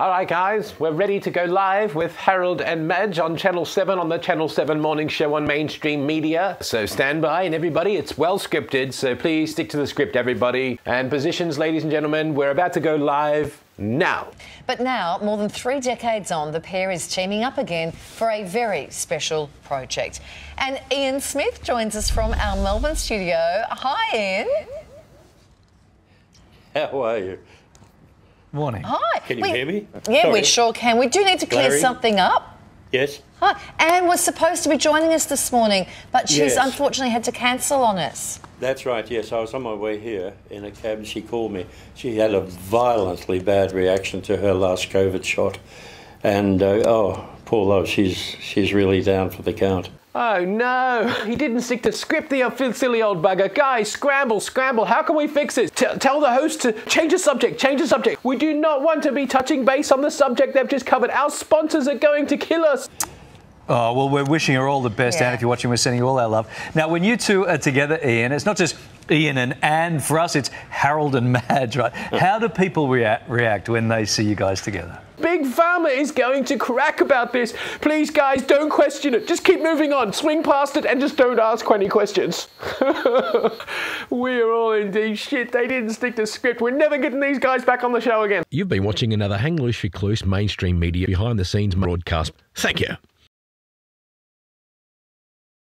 All right, guys, we're ready to go live with Harold and Madge on Channel 7 on the Channel 7 morning show on mainstream media. So stand by, and everybody, it's well scripted, so please stick to the script, everybody. And positions, ladies and gentlemen, we're about to go live now. But now, more than three decades on, the pair is teaming up again for a very special project. And Ian Smith joins us from our Melbourne studio. Hi, Ian. How are you? Morning. Hi. Can you We- hear me? Yeah, we sure can. We do need to clear Larry? something up. Yes. Hi. Anne was supposed to be joining us this morning, but she's Yes. unfortunately had to cancel on us. That's right, yes. I was on my way here in a cab and she called me. She had a violently bad reaction to her last COVID shot. And, uh, oh, poor love, she's, she's really down for the count. Oh no, he didn't stick to script, the silly old bugger. Guys, scramble, scramble. How can we fix this? T- tell the host to change the subject, change the subject. We do not want to be touching base on the subject they've just covered. Our sponsors are going to kill us. Oh, well, we're wishing her all the best, Yeah. Anne. If you're watching, we're sending you all our love. Now, when you two are together, Ian, it's not just Ian and Anne. For us, it's Harold and Madge, right? How do people react, react when they see you guys together? Big Pharma is going to crack about this. Please, guys, don't question it. Just keep moving on. Swing past it and just don't ask any questions. We're all in deep shit. They didn't stick to script. We're never getting these guys back on the show again. You've been watching another Hang Loose Recluse mainstream media behind the scenes broadcast. Thank you.